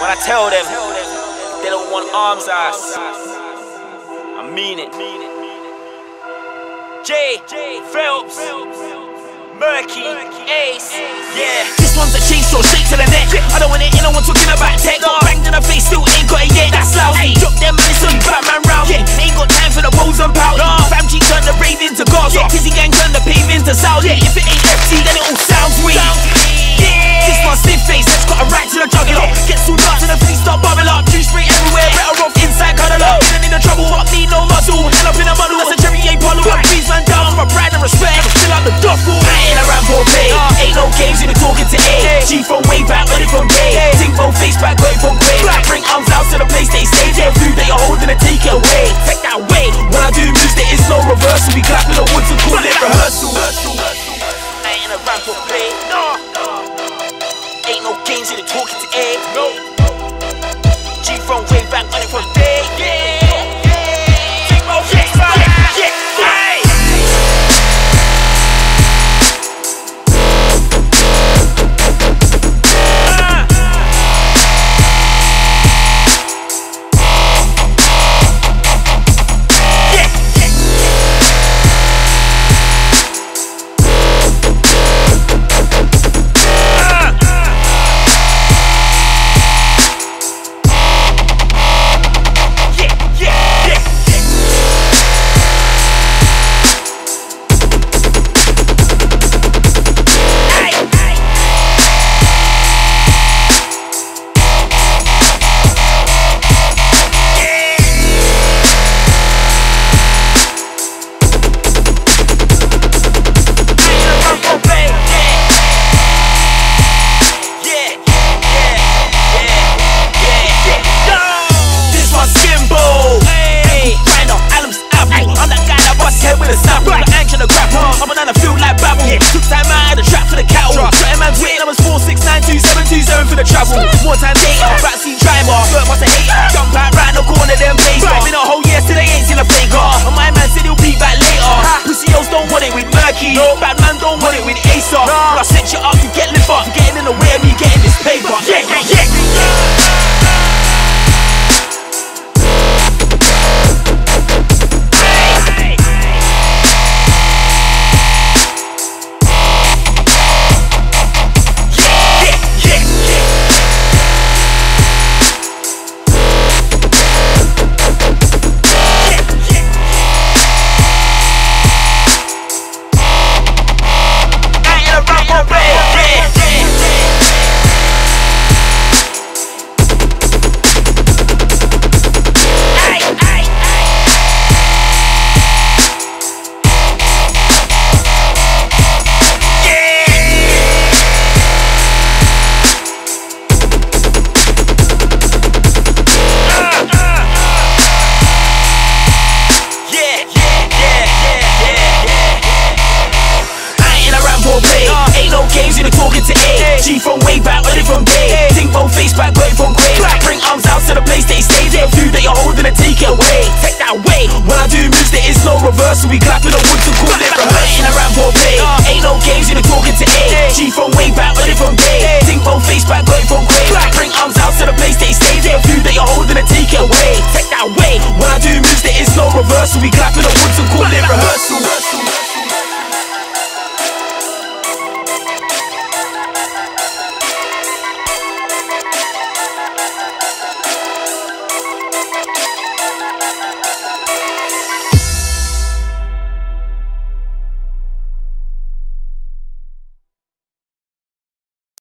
When I tell them they don't want arms eyes, I mean it. J. Phelps. Merky Ace. Yeah. This one's a chainsaw shake to the neck. I don't want Sex all nuts and the face start bubbling up. Juice spray everywhere, better off inside, cuddle up. Didn't need the trouble, fuck need no muscle. End up in a muddle, that's a Jerry A. Puddle. Please, man, head with a Snapple. Right. Like action, a grapple. Huh. I'm on another field like babble. Yeah. Took time out of the trap for the cattle. Shutting man's waiting. I was 4692727 for the travel. games in the talking to A. G from way back, early from day. Think from face back, going from grey. Bring arms out to the place they stay. The view that you're holding and take it away. Take that away. When I do moves, there is no reversal. We clap in the wood to call it I'm lighting a ramp for play. Ain't no games in the talking to A. G from way back, early from day. Think from face back, going from grey. Bring arms out to the place they stay. The view that you're holding and take it away. Take that away. When I do moves, there is no reversal. We clapping